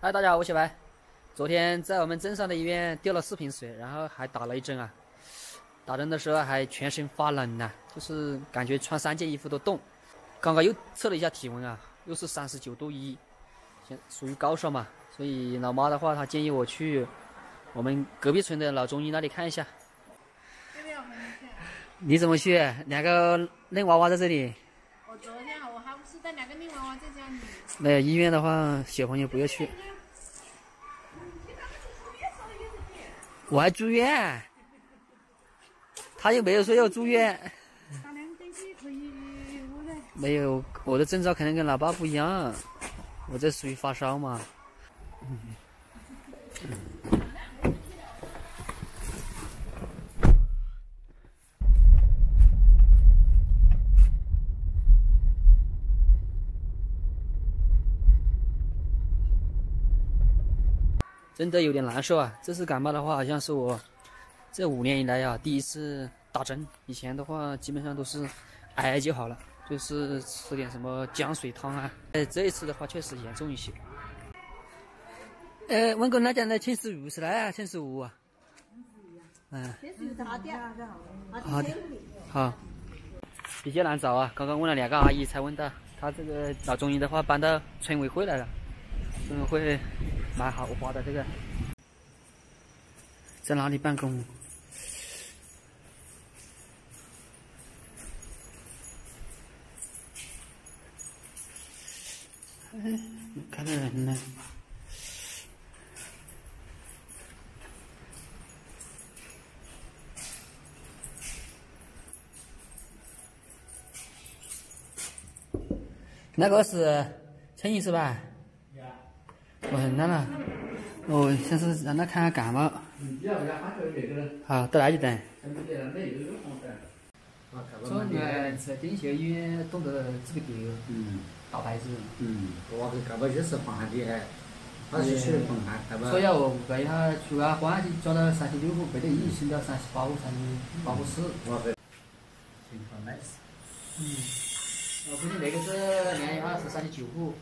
嗨，大家好，我小白。昨天在我们镇上的医院吊了四瓶水，然后还打了一针啊。打针的时候还全身发冷呢，就是感觉穿三件衣服都冻。刚刚又测了一下体温啊，又是三十九度一，属于高烧嘛。所以老妈的话，她建议我去我们隔壁村的老中医那里看一下。你怎么去？两个嫩娃娃在这里。我昨天我还不是带两个嫩娃娃在家里。没有医院的话，小朋友不要去。我还住院，他又没有说要住院。没有，我的症状肯定跟老爸不一样，我这属于发烧嘛。真的有点难受啊！这次感冒的话，好像是我这五年以来呀第一次打针。以前的话，基本上都是挨挨就好了，就是吃点什么姜水汤啊。哎，这一次的话确实严重一些。呃，问过那讲的千十五是哪啊？千十五啊？嗯。好的。好。比较难找啊！刚刚问了两个阿姨才问到，他这个老中医的话搬到村委会来了，村委会。蛮豪华的这个，在哪里办公？哎，看到人呢。那个是陈毅是吧？哦，那了，哦，先是让他看看感冒。好，到哪去等？说那在丁秀医院懂得这个病，嗯，大牌子。嗯，我这感冒就是防寒的哎，他是去防寒？所以我背他出啊，关就加到三十六户，背得一升到三十八户、三十八户四。我背。情况 nice。嗯。我估计那个是量一下是三十九户。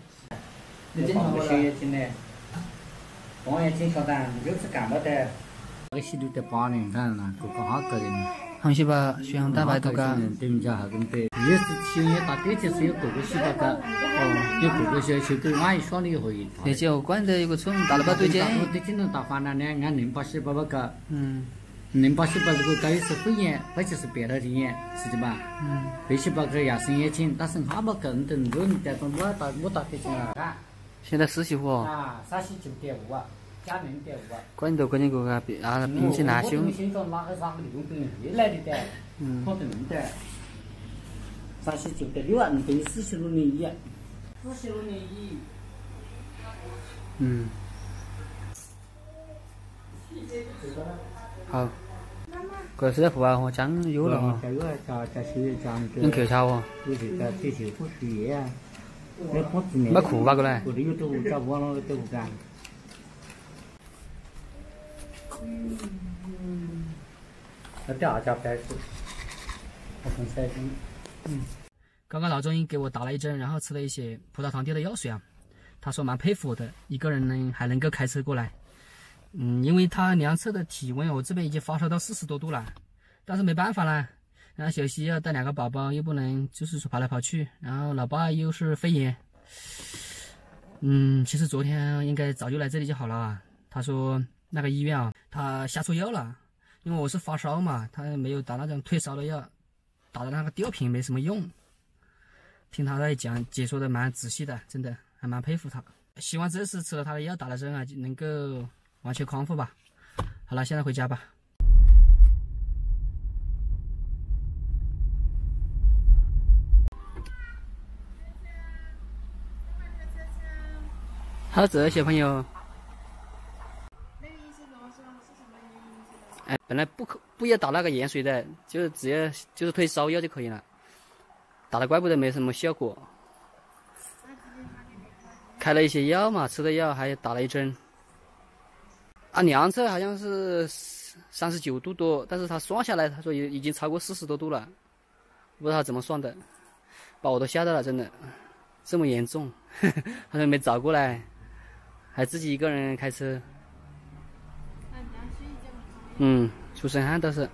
放个血液进来，放眼睛晓得，就是感冒的。八。红细胞、血红蛋白都高。对人家还跟是血液大，而且是有各个细胞高，哦，有各个小球都按一下你可以。而且我管得有个错，打了不对劲。对劲能打反了呢，按淋巴细胞不高。嗯。淋巴细胞如果高是肺炎，或者是别的的炎，是的吧？嗯。肺细胞高要升眼睛，但是还没够，等如果现在四十户啊，三十九点五啊，加零点五啊。关键关键个个啊，病情难修。现在哪个哪个流病越来的多，嗯，可能的。三十九点六啊，等于四十六点一啊。四十六点一。嗯。好。这是在户外和酱油了哈。加加水加那个。用口罩哦。有这个这些护士液啊。没裤吧过来？那第二家开始，我从三斤。嗯。刚刚老中医给我打了一针，然后吃了一些葡萄糖滴的药水啊。他说蛮佩服我的，一个人呢还能够开车过来。嗯，因为他量测的体温，我这边已经发烧到四十多度了，但是没办法啦。然后小西要带两个宝宝，又不能就是说跑来跑去，然后老爸又是肺炎。嗯，其实昨天应该早就来这里就好了。他说那个医院啊，他下错药了，因为我是发烧嘛，他没有打那种退烧的药，打的那个吊瓶没什么用。听他在讲解说的蛮仔细的，真的还蛮佩服他。希望这次吃了他的药打了针啊，就能够完全康复吧。好了，现在回家吧。好，这小朋友。哎，本来不可不要打那个盐水的，就是只要就是退烧药就可以了。打了怪不得没什么效果。开了一些药嘛，吃的药还打了一针。按量测好像是三十九度多，但是他算下来他说已已经超过四十多度了，不知道他怎么算的，把我都吓到了，真的，这么严重，他说没找过来。还自己一个人开车。嗯，出身汗倒是。